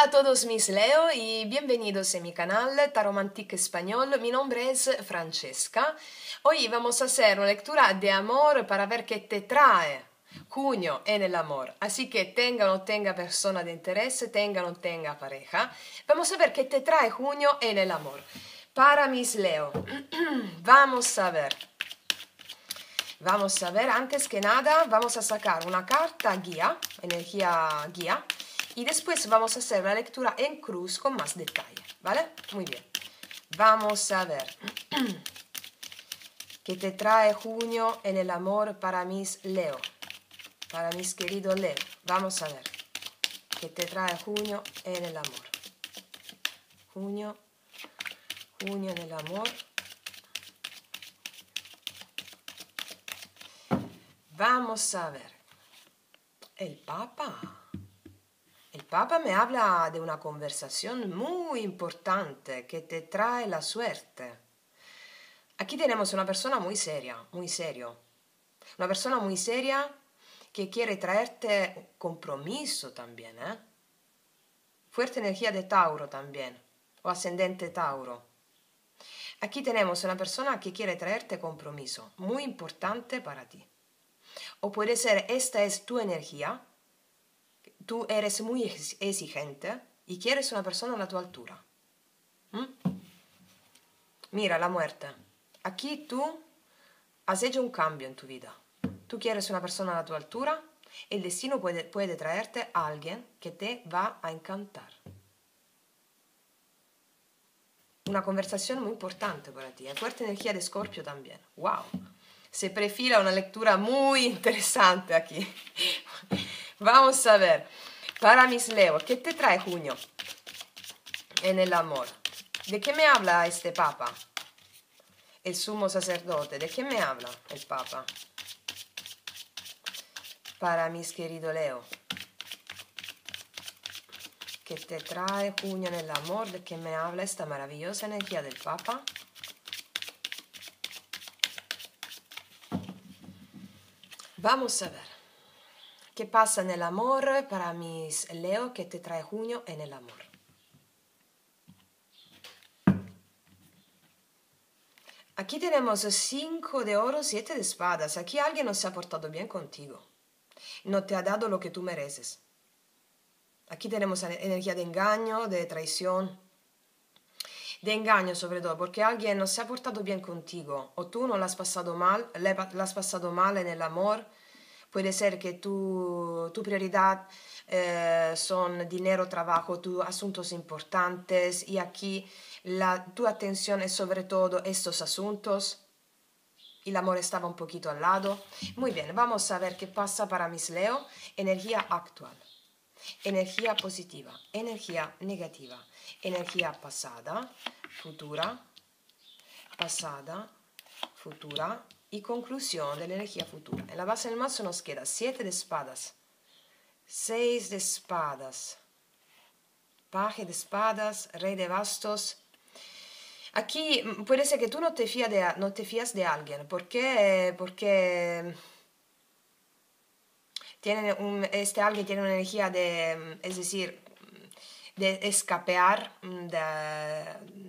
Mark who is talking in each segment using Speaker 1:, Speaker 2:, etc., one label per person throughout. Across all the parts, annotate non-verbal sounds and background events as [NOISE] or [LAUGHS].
Speaker 1: Hola a todos mis Leo y bienvenidos a mi canal Taromantic Español. Mi nombre es Francesca. Hoy vamos a hacer una lectura de amor para ver qué te trae junio en el amor. Así que tenga o no tenga persona de interés, tenga o no tenga pareja, vamos a ver qué te trae junio en el amor. Para mis Leo, [CLEARS THROAT] vamos a ver. Vamos a ver, antes que nada, vamos a sacar una carta guía, energía guía, y después vamos a hacer la lectura en cruz con más detalle, ¿vale? Muy bien. Vamos a ver. [CLEARS THROAT] ¿Qué te trae junio en el amor para mis Leo? Para mis queridos Leo. Vamos a ver. ¿Qué te trae junio en el amor? Junio, junio en el amor. Vamos a ver. El Papa. Papa me habla de una conversación muy importante que te trae la suerte. Aquí tenemos una persona muy seria, muy serio. Una persona muy seria que quiere traerte compromiso también, ¿eh? Fuerte energía de Tauro también, o ascendente Tauro. Aquí tenemos una persona que quiere traerte compromiso, muy importante para ti. O puede ser, esta es tu energía, tú eres muy exigente y quieres una persona a tu altura. ¿Mm? Mira la muerte. Aquí tú has hecho un cambio en tu vida. Tú quieres una persona a tu altura, el destino puede, puede traerte a alguien que te va a encantar. Una conversación muy importante para ti. Hay fuerte energía de Scorpio también. ¡Wow! Se perfila una lectura muy interesante aquí. Vamos a ver. Para mis Leo, ¿qué te trae junio en el amor? ¿De qué me habla este Papa? El sumo sacerdote. ¿De qué me habla el Papa? Para mis queridos Leo. ¿Qué te trae junio en el amor? ¿De qué me habla esta maravillosa energía del Papa? Vamos a ver. ¿Qué pasa en el amor para mis Leo que te trae junio en el amor? Aquí tenemos 5 de oro, 7 de espadas. Aquí alguien no se ha portado bien contigo. No te ha dado lo que tú mereces. Aquí tenemos energía de engaño, de traición, de engaño sobre todo, porque alguien no se ha portado bien contigo o tú no lo has pasado mal, le has pasado mal en el amor. Puede ser que tu, tu prioridad eh, son dinero, trabajo, tus asuntos importantes y aquí la, tu atención es sobre todo estos asuntos. El amor estaba un poquito al lado. Muy bien, vamos a ver qué pasa para mis Leo. Energía actual, energía positiva, energía negativa, energía pasada, futura, pasada, futura y conclusión de la energía futura. En la base del mazo nos queda 7 de espadas, 6 de espadas, paje de espadas, rey de bastos. Aquí puede ser que tú no te, fías de, no te fías de alguien. ¿Por qué? Porque tiene un, este alguien tiene una energía de, es decir, de escapear de,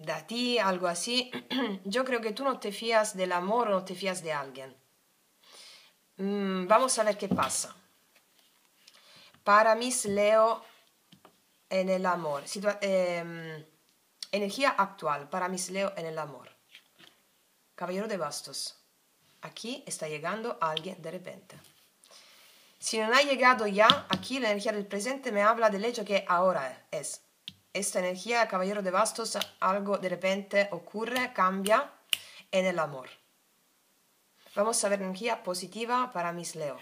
Speaker 1: de ti, algo así. [CLEARS THROAT] Yo creo que tú no te fías del amor o no te fías de alguien. Mm, vamos a ver qué pasa. Para mis Leo en el amor. eh, energía actual para mis Leo en el amor. Caballero de bastos. Aquí está llegando alguien de repente. Si no ha llegado ya, aquí la energía del presente me habla del hecho que ahora es. Esta energía, caballero de bastos, algo de repente ocurre, cambia en el amor. Vamos a ver energía positiva para mis Leo.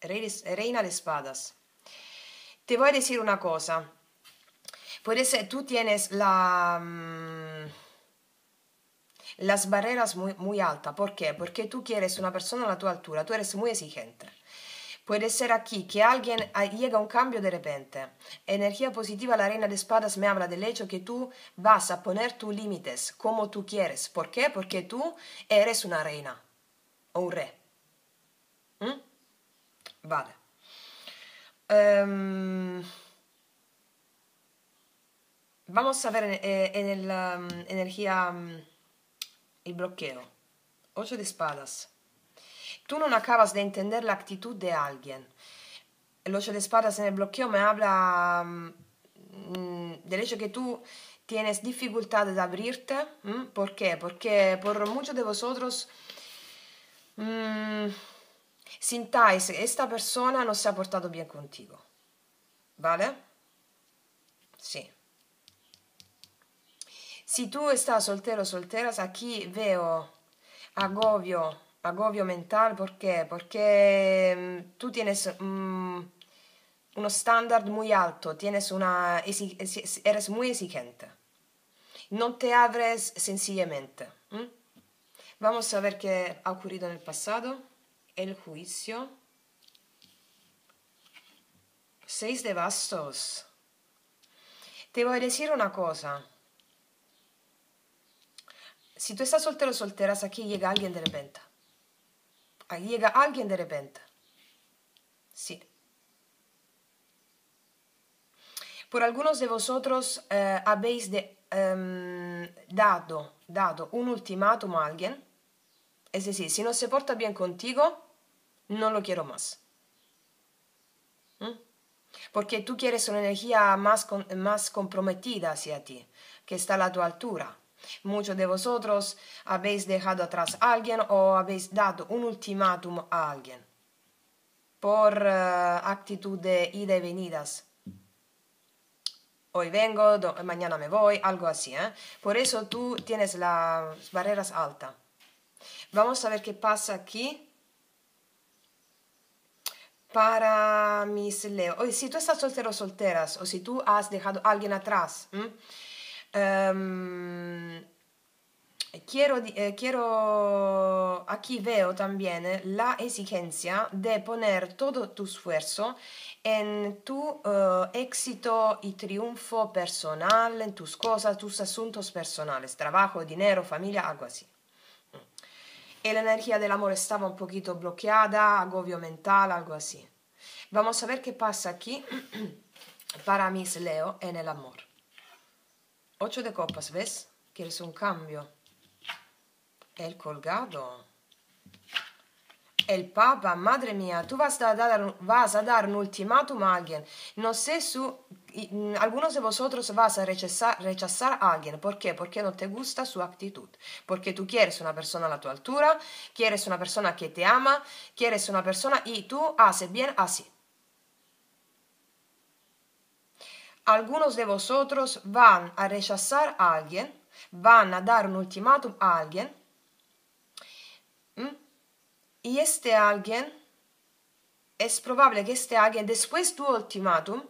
Speaker 1: Reina de espadas. Te voy a decir una cosa. Puede ser, tú tienes la, mm, las barreras muy, muy altas. ¿Por qué? Porque tú quieres una persona a la tu altura, tú eres muy exigente. Puede ser aquí que alguien llega a un cambio de repente. Energía positiva, la reina de espadas me habla del hecho que tú vas a poner tus límites como tú quieres. ¿Por qué? Porque tú eres una reina o un rey. ¿Mm? Vale. Um, Vamos a ver en, el um, energía, um, el bloqueo. Ocho de espadas. Tú no acabas de entender la actitud de alguien. El ocho de espadas en el bloqueo me habla del hecho que tú tienes dificultad de abrirte. ¿Por qué? Porque por muchos de vosotros sintáis que esta persona no se ha portado bien contigo. ¿Vale? Sí. Si tú estás soltero o solteras, aquí veo agobio, agobio mental. ¿Por qué? Porque mm, tú tienes mm, unos estándar muy alto, tienes una, eres muy exigente. No te abres sencillamente. Vamos a ver qué ha ocurrido en el pasado. El juicio. Seis de bastos. Te voy a decir una cosa. Si tú estás soltero o solteras, aquí llega alguien de repente. Aquí llega alguien de repente. Sí. Por algunos de vosotros eh, habéis em, dado, dado un ultimátum a alguien. Es decir, si no se porta bien contigo, no lo quiero más. ¿Mm? Porque tú quieres una energía más, más comprometida hacia ti, que está a tu altura. Muchos de vosotros habéis dejado atrás a alguien o habéis dado un ultimátum a alguien por uh, actitud de ida y venidas. Hoy vengo, mañana me voy, algo así. ¿eh? Por eso tú tienes las barreras altas. Vamos a ver qué pasa aquí para mis Leo. Hoy, si tú estás soltero o solteras, o si tú has dejado a alguien atrás, Um, quiero, eh, quiero, aquí veo también la exigencia de poner todo tu esfuerzo en tu uh, éxito y triunfo personal, en tus cosas, tus asuntos personales, trabajo, dinero, familia, algo así. Y la energía del amor estaba un poquito bloqueada, agobio mental, algo así. Vamos a ver qué pasa aquí [CLEARS THROAT] para mis Leo en el amor. Ocho de copas, ¿ves? Quieres un cambio. El colgado. El Papa, madre mía, tú vas a dar, vas a dar un ultimátum a alguien. No sé si algunos de vosotros vas a rechazar, rechazar a alguien. ¿Por qué? Porque no te gusta su actitud. Porque tú quieres una persona a la tu altura, quieres una persona que te ama, quieres una persona y tú haces bien así. Algunos de vosotros van a rechazar a alguien, van a dar un ultimátum a alguien, y este alguien, es probable que este alguien, después de tu ultimátum,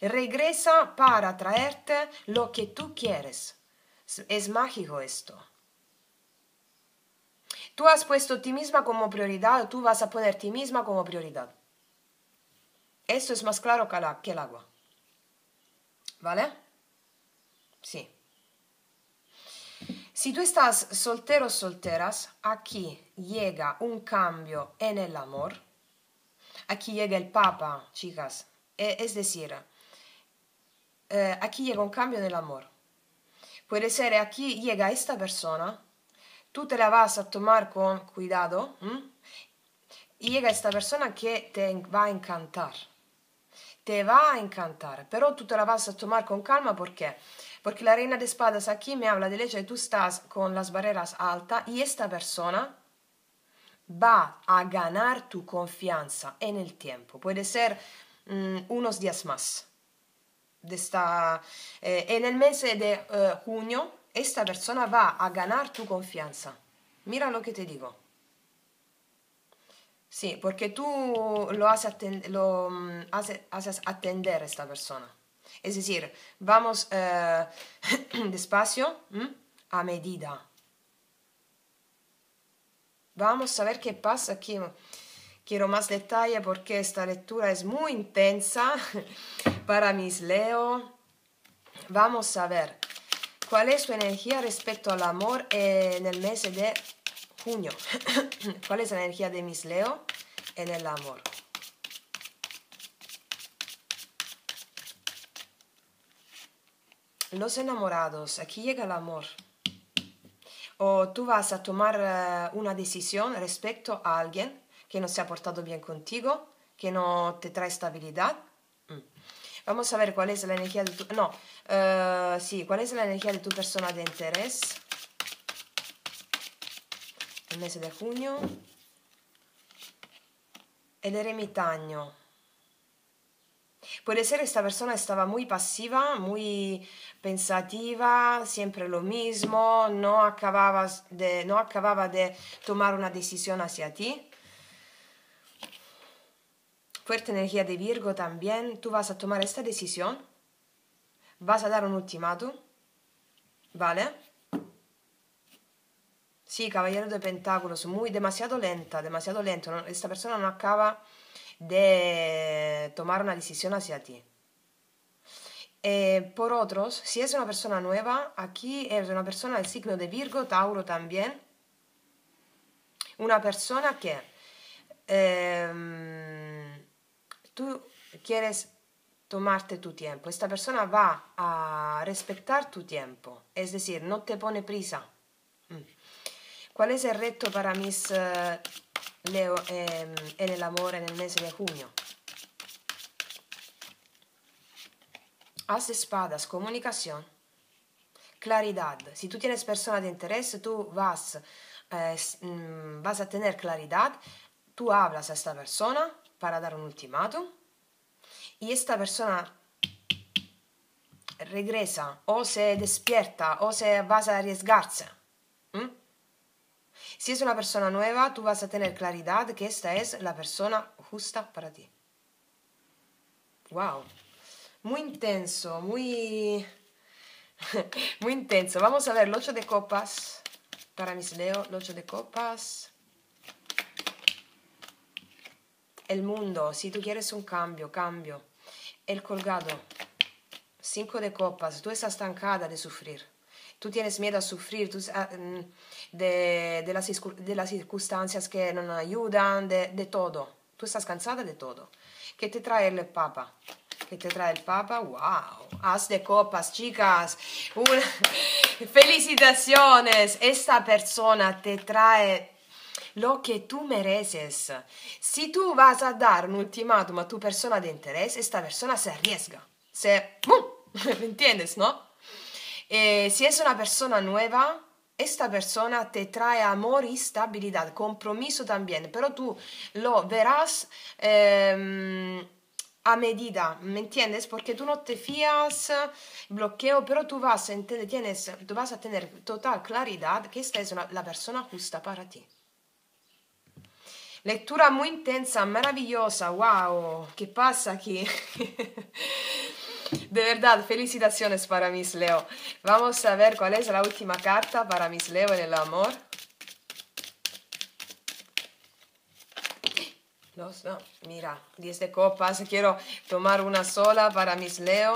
Speaker 1: regresa para traerte lo que tú quieres. Es mágico esto. Tú has puesto ti misma como prioridad, tú vas a poner ti misma como prioridad. Esto es más claro que el agua. ¿Vale? Sí. Si tú estás soltero o solteras, aquí llega un cambio en el amor. Aquí llega el Papa, chicas. E, es decir, eh, aquí llega un cambio en el amor. Puede ser aquí llega esta persona, tú te la vas a tomar con cuidado y llega esta persona que te va a encantar te va a encantar, pero tú te la vas a tomar con calma, ¿por qué? Porque la reina de espadas aquí me habla de que tú estás con las barreras altas y esta persona va a ganar tu confianza en el tiempo. Puede ser mm, unos días más. De esta, eh, en el mes de eh, junio, esta persona va a ganar tu confianza. Mira lo que te digo. Sí, porque tú lo, haces, lo mm, haces atender a esta persona. Es decir, vamos eh, [CLEARS THROAT] despacio, a medida. Vamos a ver qué pasa aquí. Quiero más detalle porque esta lectura es muy intensa [LAUGHS] para mis Leo. Vamos a ver cuál es su energía respecto al amor en el mes de junio. [COUGHS] ¿Cuál es la energía de mis Leo en el amor? los enamorados, aquí llega el amor. O tú vas a tomar eh, una decisión respecto a alguien que no se ha portado bien contigo, que no te trae estabilidad. Mm. Vamos a ver cuál es la energía de tu... No, uh, sí, cuál es la energía de tu persona de interés. El mes de junio. El eremitaño. Puede ser esta persona estaba muy pasiva, muy pensativa, siempre lo mismo, no acababa de, no acababa de tomar una decisión hacia ti. Fuerte energía de Virgo también, tú vas a tomar esta decisión, vas a dar un ultimátum, ¿vale? Sí, caballero de pentáculos, muy demasiado lenta, demasiado lento. Esta persona no acaba de tomar una decisión hacia ti. Eh, por otros, si es una persona nueva, aquí es una persona del signo de Virgo, Tauro también. Una persona que em, tú quieres tomarte tu tiempo. Esta persona va a respetar tu tiempo, es decir, no te pone prisa. Mm. ¿Cuál es el reto para mis uh, Leo eh, en el amor en el mes de junio? As espadas, comunicación, claridad. Si tú tienes persona de interés, tú vas, eh, vas a tener claridad, tú hablas a esta persona para dar un ultimátum y esta persona regresa o se despierta o se vas a arriesgarse. Si es una persona nueva, tú vas a tener claridad que esta es la persona justa para ti. Wow. Muy intenso, muy... [LAUGHS] muy intenso. Vamos a ver el 8 de copas para mis Leo, el 8 de copas. El mundo, si tú quieres un cambio, cambio. El colgado, 5 de copas, tú estás estancada de sufrir tú tienes miedo a sufrir ah, mm, de, de, las, de, las, circunstancias que no ayudan, de, de, todo. Tú estás cansada de todo. ¿Qué te trae el Papa? ¿Qué te trae el Papa? ¡Wow! Haz de copas, chicas. [LAUGHS] Felicitaciones. Esta persona te trae lo que tú mereces. Si tú vas a dar un ultimátum a tu persona de interés, esta persona se arriesga. Se... [LAUGHS] ¿Me entiendes, no? Eh, si es una persona nueva, esta persona te trae amor y estabilidad, compromiso también, pero tú lo verás eh, a medida, ¿me entiendes? Porque tú no te fías, bloqueo, pero tú vas, tienes, tú vas a tener total claridad que esta es una, la persona justa para ti. Lectura muy intensa, maravillosa, wow, ¿qué pasa aquí? [LAUGHS] De verdad, felicitaciones para mis Leo. Vamos a ver cuál es la última carta para mis Leo en el amor. No, mira, 10 de copas. Quiero tomar una sola para mis Leo.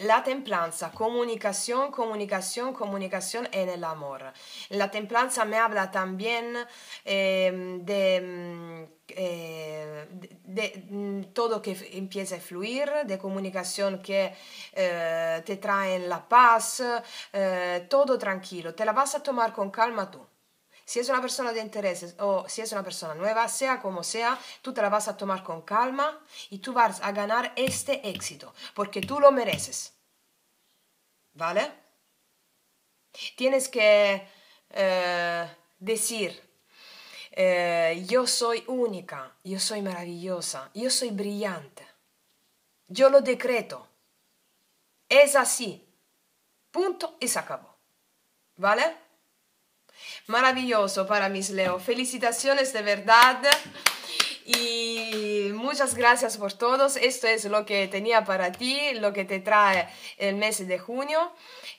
Speaker 1: La templanza, comunicación, comunicación, comunicación en el amor. La templanza me habla también em, de, eh, de, mm, todo que empieza a fluir, de comunicación que eh, te traen la paz, eh, todo tranquilo. Te la vas a tomar con calma tú. Si es una persona de interés o si es una persona nueva, sea como sea, tú te la vas a tomar con calma y tú vas a ganar este éxito, porque tú lo mereces. ¿Vale? Tienes que eh, decir, eh, yo soy única, yo soy maravillosa, yo soy brillante. Yo lo decreto. Es así. Punto y se acabó. ¿Vale? Maravilloso para mis Leo. Felicitaciones de verdad. Y muchas gracias por todos. Esto es lo que tenía para ti, lo que te trae el mes de junio.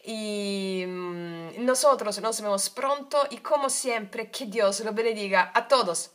Speaker 1: Y mm, nosotros nos vemos pronto y como siempre, que Dios lo bendiga a todos.